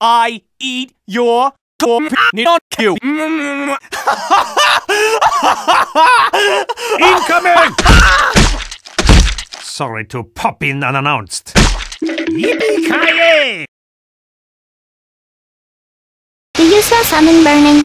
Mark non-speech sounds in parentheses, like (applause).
I eat your not you. (laughs) Incoming! Sorry to pop in unannounced. Yippee-ki-yay! Do you sell salmon burning?